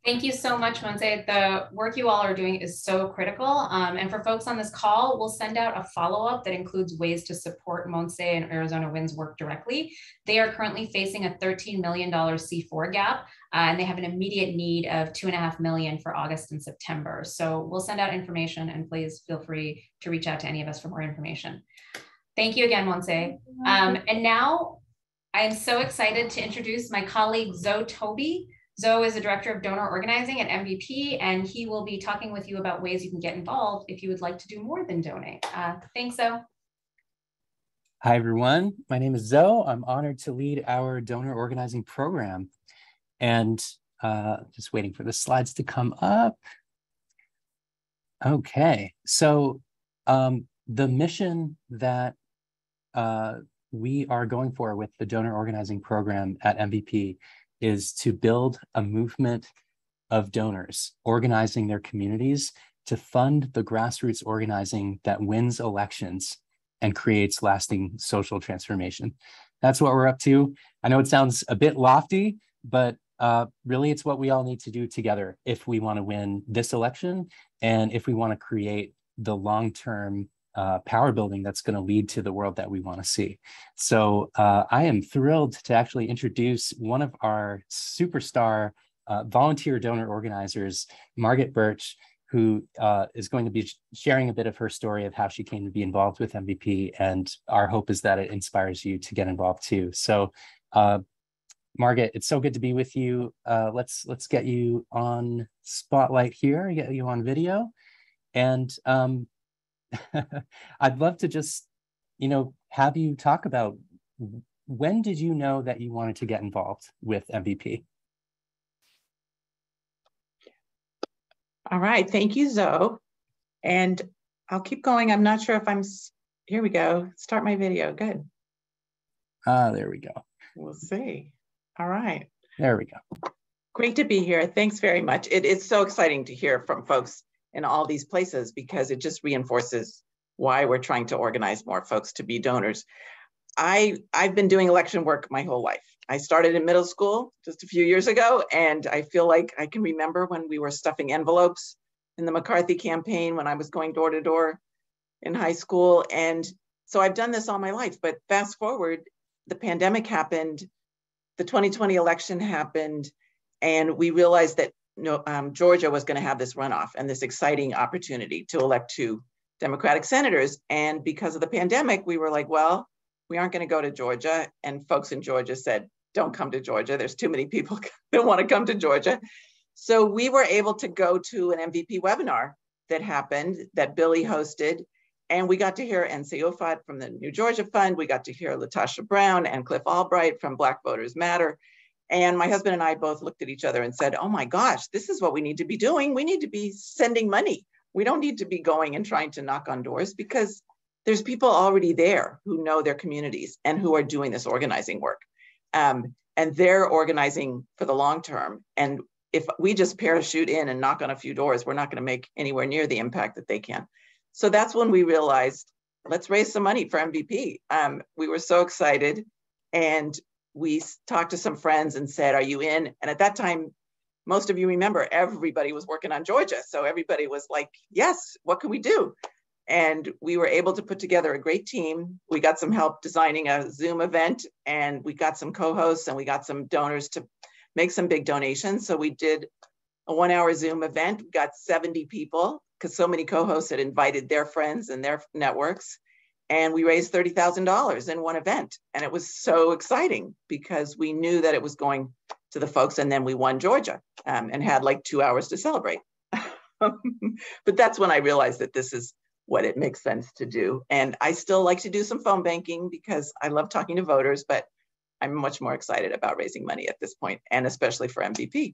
Thank you so much, Montse. The work you all are doing is so critical. Um, and for folks on this call, we'll send out a follow-up that includes ways to support Montse and Arizona Wins work directly. They are currently facing a $13 million C4 gap, uh, and they have an immediate need of two and a half million for August and September. So we'll send out information and please feel free to reach out to any of us for more information. Thank you again, Montse. Um, and now I am so excited to introduce my colleague Zoe Toby, Zoe is the director of donor organizing at MVP, and he will be talking with you about ways you can get involved if you would like to do more than donate. Uh, thanks, Zoe. Hi, everyone. My name is Zoe. I'm honored to lead our donor organizing program. And uh, just waiting for the slides to come up. Okay, so um, the mission that uh, we are going for with the donor organizing program at MVP is to build a movement of donors organizing their communities to fund the grassroots organizing that wins elections and creates lasting social transformation. That's what we're up to. I know it sounds a bit lofty, but uh, really it's what we all need to do together if we want to win this election and if we want to create the long-term uh, power building that's going to lead to the world that we want to see. So uh, I am thrilled to actually introduce one of our superstar uh, volunteer donor organizers, Margaret Birch, who uh, is going to be sharing a bit of her story of how she came to be involved with MVP. And our hope is that it inspires you to get involved too. So uh, Margaret, it's so good to be with you. Uh, let's let's get you on spotlight here, get you on video. And um, I'd love to just, you know, have you talk about when did you know that you wanted to get involved with MVP? All right, thank you, Zoe. And I'll keep going. I'm not sure if I'm, here we go. Start my video, good. Ah, there we go. We'll see. All right. There we go. Great to be here. Thanks very much. It is so exciting to hear from folks in all these places because it just reinforces why we're trying to organize more folks to be donors. I, I've been doing election work my whole life. I started in middle school just a few years ago, and I feel like I can remember when we were stuffing envelopes in the McCarthy campaign when I was going door to door in high school. And so I've done this all my life. But fast forward, the pandemic happened, the 2020 election happened, and we realized that no, um, Georgia was going to have this runoff and this exciting opportunity to elect two Democratic senators. And because of the pandemic, we were like, well, we aren't going to go to Georgia. And folks in Georgia said, don't come to Georgia. There's too many people that want to come to Georgia. So we were able to go to an MVP webinar that happened that Billy hosted. And we got to hear Nsé Ufot from the New Georgia Fund. We got to hear LaTosha Brown and Cliff Albright from Black Voters Matter. And my husband and I both looked at each other and said, oh my gosh, this is what we need to be doing. We need to be sending money. We don't need to be going and trying to knock on doors because there's people already there who know their communities and who are doing this organizing work. Um, and they're organizing for the long term. And if we just parachute in and knock on a few doors, we're not going to make anywhere near the impact that they can. So that's when we realized, let's raise some money for MVP. Um, we were so excited. And we talked to some friends and said, Are you in? And at that time, most of you remember everybody was working on Georgia. So everybody was like, Yes, what can we do? And we were able to put together a great team. We got some help designing a Zoom event, and we got some co hosts and we got some donors to make some big donations. So we did a one hour Zoom event. We got 70 people because so many co hosts had invited their friends and their networks and we raised $30,000 in one event. And it was so exciting because we knew that it was going to the folks. And then we won Georgia um, and had like two hours to celebrate. but that's when I realized that this is what it makes sense to do. And I still like to do some phone banking because I love talking to voters, but I'm much more excited about raising money at this point, and especially for MVP.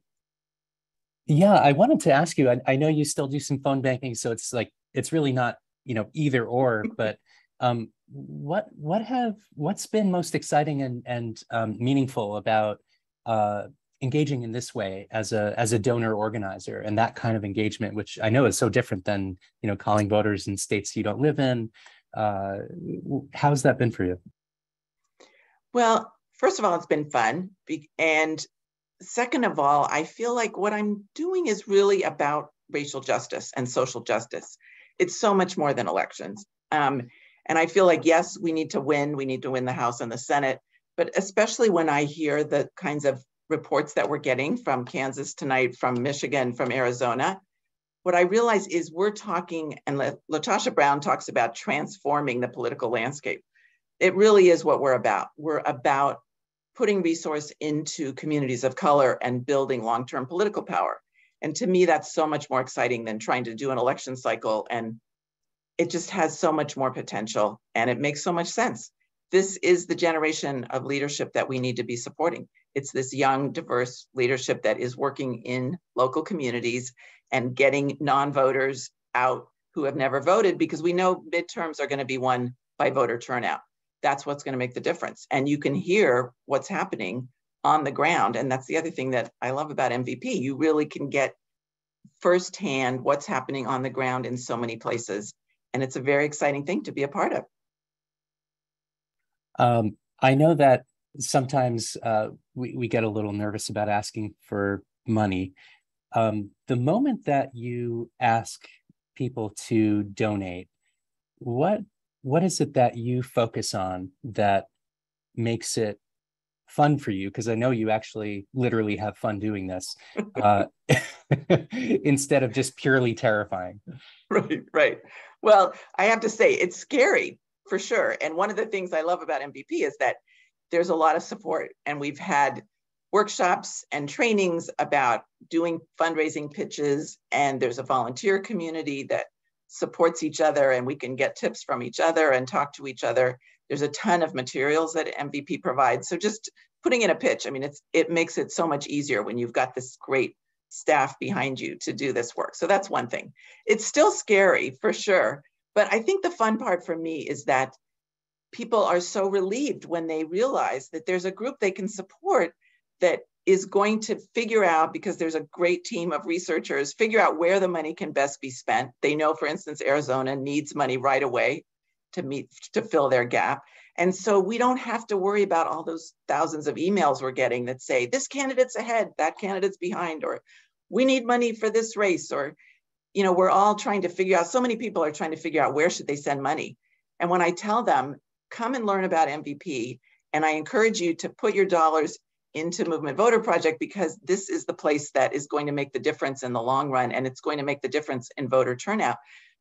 Yeah, I wanted to ask you. I, I know you still do some phone banking, so it's like it's really not you know either or, but um, what what have what's been most exciting and and um, meaningful about uh, engaging in this way as a as a donor organizer and that kind of engagement, which I know is so different than you know calling voters in states you don't live in. Uh, how's that been for you? Well, first of all, it's been fun, and second of all, I feel like what I'm doing is really about racial justice and social justice. It's so much more than elections. Um, and I feel like, yes, we need to win. We need to win the House and the Senate. But especially when I hear the kinds of reports that we're getting from Kansas tonight, from Michigan, from Arizona, what I realize is we're talking, and LaTosha Brown talks about transforming the political landscape. It really is what we're about. We're about putting resource into communities of color and building long-term political power. And to me, that's so much more exciting than trying to do an election cycle and it just has so much more potential and it makes so much sense. This is the generation of leadership that we need to be supporting. It's this young, diverse leadership that is working in local communities and getting non voters out who have never voted because we know midterms are going to be won by voter turnout. That's what's going to make the difference. And you can hear what's happening on the ground. And that's the other thing that I love about MVP. You really can get firsthand what's happening on the ground in so many places and it's a very exciting thing to be a part of. Um, I know that sometimes uh, we, we get a little nervous about asking for money. Um, the moment that you ask people to donate, what what is it that you focus on that makes it fun for you? Because I know you actually literally have fun doing this uh, instead of just purely terrifying. Right, right. Well, I have to say, it's scary for sure. And one of the things I love about MVP is that there's a lot of support, and we've had workshops and trainings about doing fundraising pitches, and there's a volunteer community that supports each other, and we can get tips from each other and talk to each other. There's a ton of materials that MVP provides. So just putting in a pitch, I mean, it's it makes it so much easier when you've got this great staff behind you to do this work. So that's one thing. It's still scary for sure. But I think the fun part for me is that people are so relieved when they realize that there's a group they can support that is going to figure out because there's a great team of researchers figure out where the money can best be spent they know for instance arizona needs money right away to meet to fill their gap And so we don't have to worry about all those thousands of emails we're getting that say, this candidate's ahead, that candidate's behind, or we need money for this race, or, you know, we're all trying to figure out, so many people are trying to figure out where should they send money. And when I tell them, come and learn about MVP, and I encourage you to put your dollars into Movement Voter Project because this is the place that is going to make the difference in the long run and it's going to make the difference in voter turnout.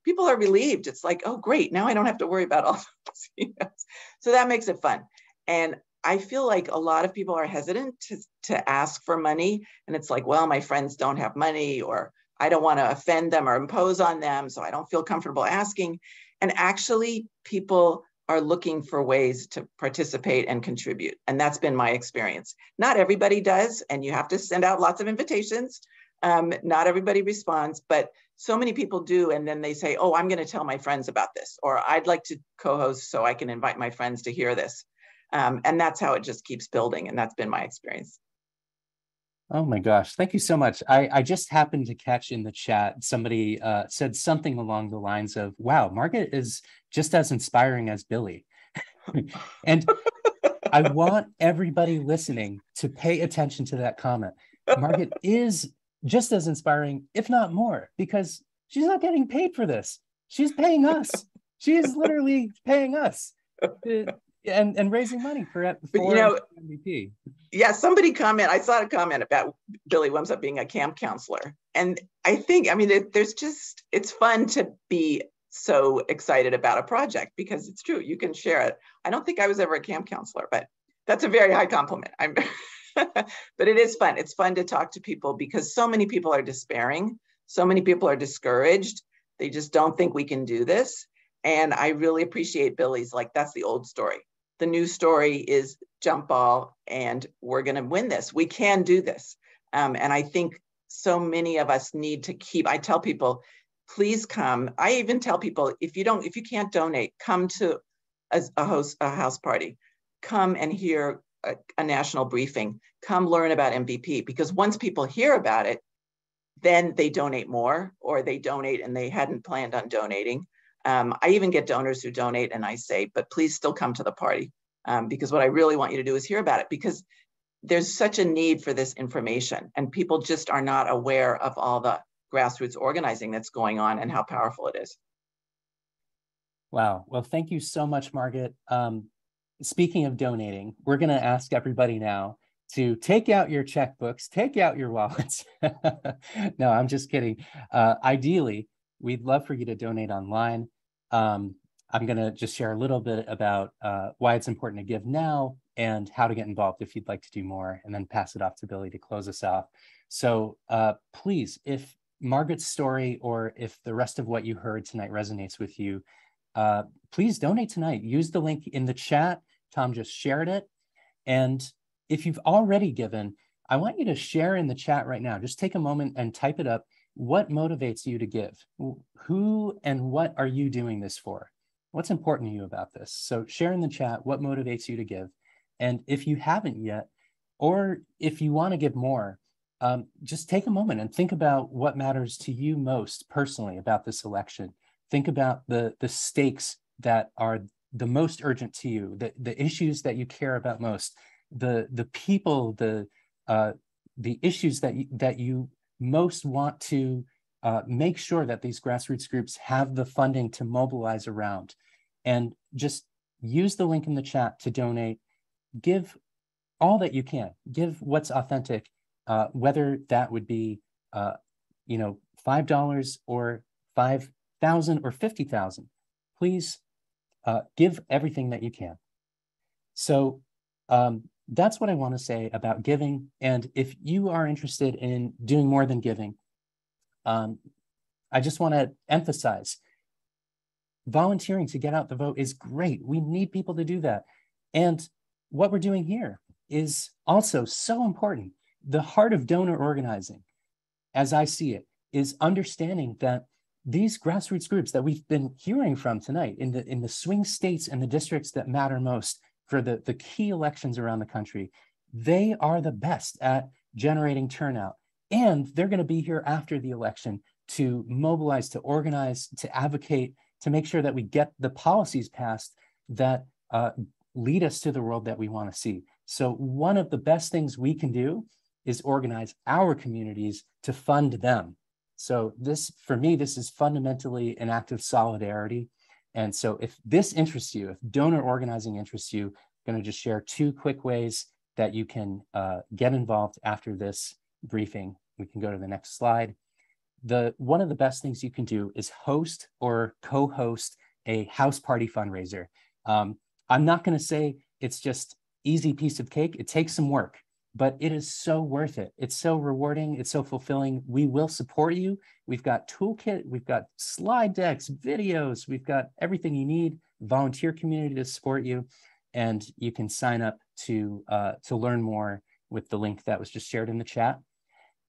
People are relieved. It's like, oh, great, now I don't have to worry about all those emails. So that makes it fun. And I feel like a lot of people are hesitant to, to ask for money. And it's like, well, my friends don't have money, or I don't want to offend them or impose on them. So I don't feel comfortable asking. And actually, people are looking for ways to participate and contribute. And that's been my experience. Not everybody does, and you have to send out lots of invitations. Um, not everybody responds, but so many people do. And then they say, oh, I'm going to tell my friends about this, or I'd like to co host so I can invite my friends to hear this. Um, and that's how it just keeps building. And that's been my experience. Oh my gosh, thank you so much. I, I just happened to catch in the chat somebody uh, said something along the lines of, wow, Margaret is just as inspiring as Billy. and I want everybody listening to pay attention to that comment. Margaret is just as inspiring, if not more, because she's not getting paid for this. She's paying us. She is literally paying us and and raising money for, for but, you know MVP. Yeah, somebody comment. I saw a comment about Billy Wimsatt being a camp counselor, and I think I mean it, there's just it's fun to be so excited about a project because it's true you can share it. I don't think I was ever a camp counselor, but that's a very high compliment. I'm, but it is fun. It's fun to talk to people because so many people are despairing. So many people are discouraged. They just don't think we can do this. And I really appreciate Billy's like, that's the old story the new story is jump ball and we're going to win this. We can do this. Um, and I think so many of us need to keep, I tell people, please come. I even tell people, if you don't, if you can't donate, come to a, a host, a house party, come and hear a, a national briefing, come learn about MVP, because once people hear about it, then they donate more or they donate and they hadn't planned on donating. Um, I even get donors who donate and I say, but please still come to the party um, because what I really want you to do is hear about it because there's such a need for this information and people just are not aware of all the grassroots organizing that's going on and how powerful it is. Wow. Well, thank you so much, Margaret. Um, speaking of donating, we're going to ask everybody now to take out your checkbooks, take out your wallets. no, I'm just kidding. Uh, ideally, we'd love for you to donate online. Um, I'm going to just share a little bit about uh, why it's important to give now and how to get involved if you'd like to do more, and then pass it off to Billy to close us off. So uh, please, if Margaret's story or if the rest of what you heard tonight resonates with you, uh, please donate tonight. Use the link in the chat. Tom just shared it. And if you've already given, I want you to share in the chat right now. Just take a moment and type it up what motivates you to give? Who and what are you doing this for? What's important to you about this? So share in the chat what motivates you to give. And if you haven't yet, or if you want to give more, um, just take a moment and think about what matters to you most personally about this election. Think about the, the stakes that are the most urgent to you, the, the issues that you care about most, the, the people, the, uh, the issues that you, that you most want to uh, make sure that these grassroots groups have the funding to mobilize around. And just use the link in the chat to donate. Give all that you can. Give what's authentic uh, whether that would be uh, you know five dollars or five thousand or fifty thousand. Please uh, give everything that you can so um, that's what I want to say about giving. And if you are interested in doing more than giving, um, I just want to emphasize volunteering to get out the vote is great. We need people to do that. And what we're doing here is also so important. The heart of donor organizing, as I see it, is understanding that these grassroots groups that we've been hearing from tonight in the in the swing states and the districts that matter most for the, the key elections around the country, they are the best at generating turnout. And they're going to be here after the election to mobilize, to organize, to advocate, to make sure that we get the policies passed that uh, lead us to the world that we want to see. So, one of the best things we can do is organize our communities to fund them. So, this, for me, this is fundamentally an act of solidarity. And so, if this interests you, if donor organizing interests you, I'm going to just share two quick ways that you can uh, get involved after this briefing. We can go to the next slide. The one of the best things you can do is host or co-host a house party fundraiser. Um, I'm not going to say it's just easy piece of cake. It takes some work, but it is so worth it. It's so rewarding. It's so fulfilling. We will support you. We've got toolkit. We've got slide decks, videos. We've got everything you need. Volunteer community to support you, and you can sign up to uh, to learn more with the link that was just shared in the chat.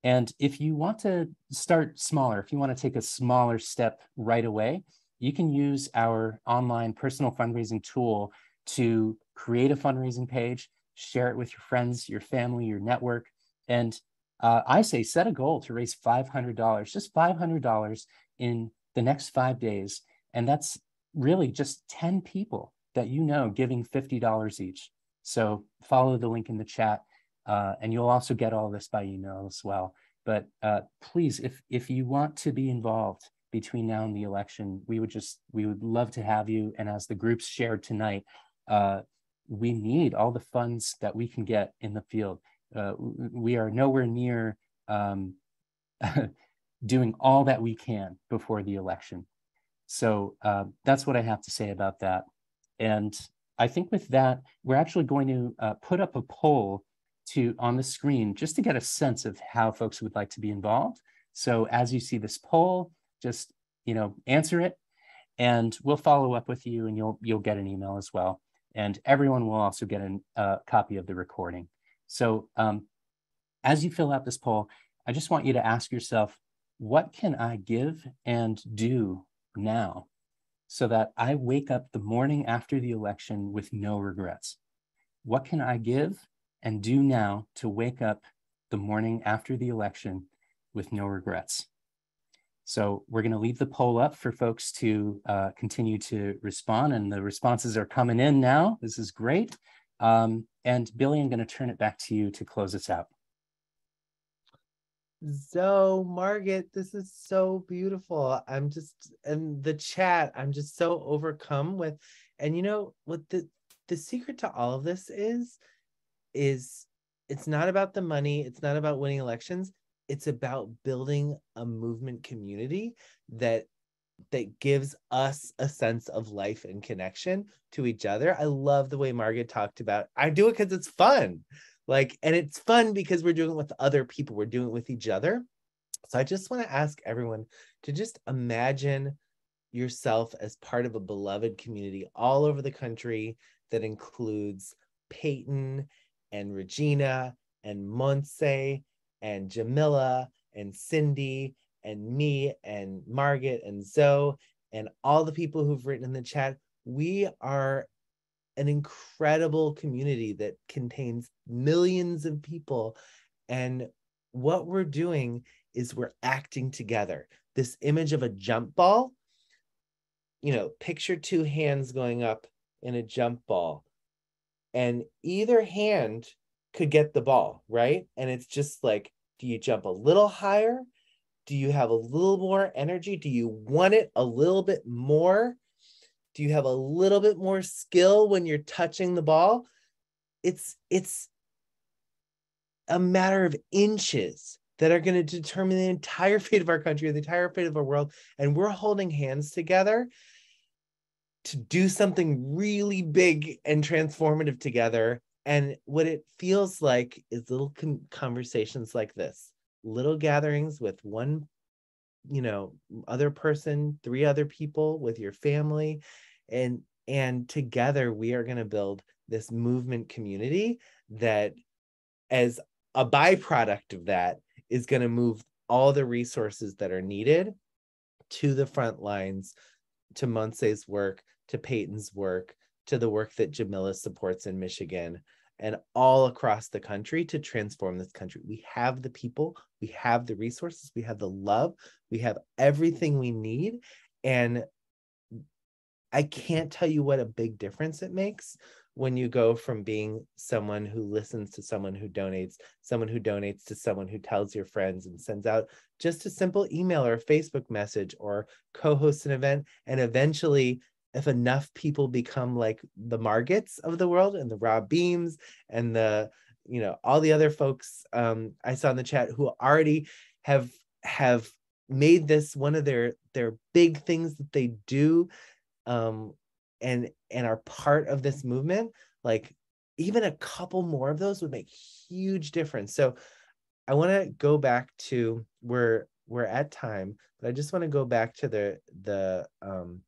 And if you want to start smaller, if you want to take a smaller step right away, you can use our online personal fundraising tool to create a fundraising page, share it with your friends, your family, your network. And uh, I say set a goal to raise $500, just $500 in the next five days. And that's really just 10 people that you know giving $50 each. So follow the link in the chat. Uh, and you'll also get all this by email as well. But uh, please, if if you want to be involved, between now and the election. We would just, we would love to have you. And as the groups shared tonight, uh, we need all the funds that we can get in the field. Uh, we are nowhere near um, doing all that we can before the election. So uh, that's what I have to say about that. And I think with that, we're actually going to uh, put up a poll to on the screen just to get a sense of how folks would like to be involved. So as you see this poll, just you know answer it and we'll follow up with you and you'll you'll get an email as well and everyone will also get a uh, copy of the recording. So um, as you fill out this poll i just want you to ask yourself what can i give and do now so that i wake up the morning after the election with no regrets? What can i give and do now to wake up the morning after the election with no regrets so we're going to leave the poll up for folks to uh, continue to respond, and the responses are coming in now. This is great. Um, and Billy, I'm going to turn it back to you to close us out. So, Margaret, this is so beautiful. I'm just in the chat. I'm just so overcome with, and you know what the the secret to all of this is, is it's not about the money. It's not about winning elections it's about building a movement community that that gives us a sense of life and connection to each other. I love the way Margaret talked about I do it because it's fun. Like, and it's fun because we're doing it with other people, we're doing it with each other. So I just want to ask everyone to just imagine yourself as part of a beloved community all over the country that includes Peyton and Regina and Montse and Jamila and Cindy and me and Margaret and Zoe and all the people who've written in the chat. We are an incredible community that contains millions of people. And what we're doing is we're acting together. This image of a jump ball, you know, picture two hands going up in a jump ball, and either hand could get the ball, right? And it's just like, do you jump a little higher? Do you have a little more energy? Do you want it a little bit more? Do you have a little bit more skill when you're touching the ball? It's it's a matter of inches that are going to determine the entire fate of our country, the entire fate of our world. And we're holding hands together to do something really big and transformative together and what it feels like is little conversations like this, little gatherings with one, you know, other person, three other people with your family. And and together we are going to build this movement community that as a byproduct of that is going to move all the resources that are needed to the front lines to Montse's work to Peyton's work to the work that Jamila supports in Michigan and all across the country to transform this country. We have the people, we have the resources, we have the love, we have everything we need. And I can't tell you what a big difference it makes when you go from being someone who listens to someone who donates, someone who donates to someone who tells your friends and sends out just a simple email or a Facebook message or co hosts an event. And eventually, if enough people become like the Margits of the world and the Rob Beams and the, you know, all the other folks um, I saw in the chat who already have have made this one of their their big things that they do um, and and are part of this movement like even a couple more of those would make huge difference. So i want to go back to where we're at time but i just want to go back to the the um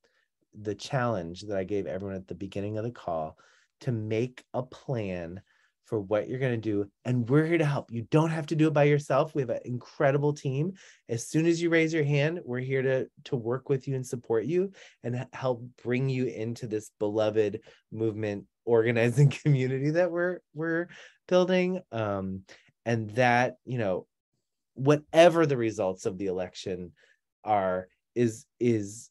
the challenge that i gave everyone at the beginning of the call to make a plan for what you're going to do. And we're here to help. You don't have to do it by yourself. We have an incredible team. As soon as you raise your hand, we're here to, to work with you and support you and help bring you into this beloved movement organizing community that we're we're building. Um, and that, you know, whatever the results of the election are, is is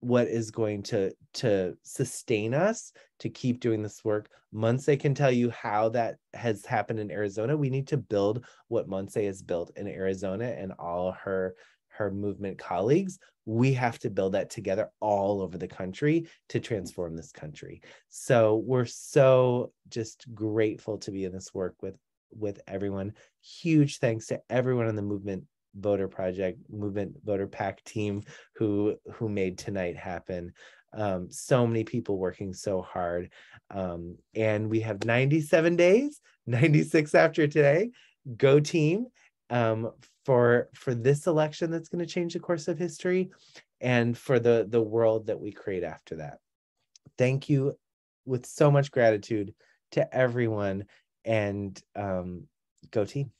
what is going to to sustain us to keep doing this work. Monse can tell you how that has happened in Arizona. We need to build what Monse has built in Arizona and all her her movement colleagues. We have to build that together all over the country to transform this country. So we're so just grateful to be in this work with with everyone. Huge thanks to everyone in the movement voter project movement voter PAC team who who made tonight happen. Um, so many people working so hard. Um, and we have 97 days 96 after today. Go team um, for for this election that's going to change the course of history and for the the world that we create after that. Thank you with so much gratitude to everyone and um, go team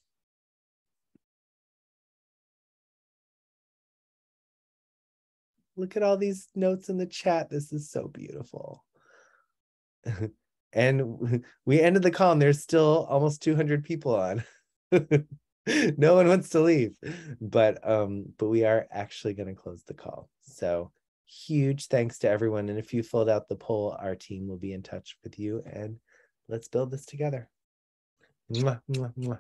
Look at all these notes in the chat. This is so beautiful. and we ended the call and there's still almost 200 people on. no one wants to leave. But um but we are actually going to close the call. So huge thanks to everyone and if you filled out the poll, our team will be in touch with you and let's build this together. Mwah, mwah, mwah.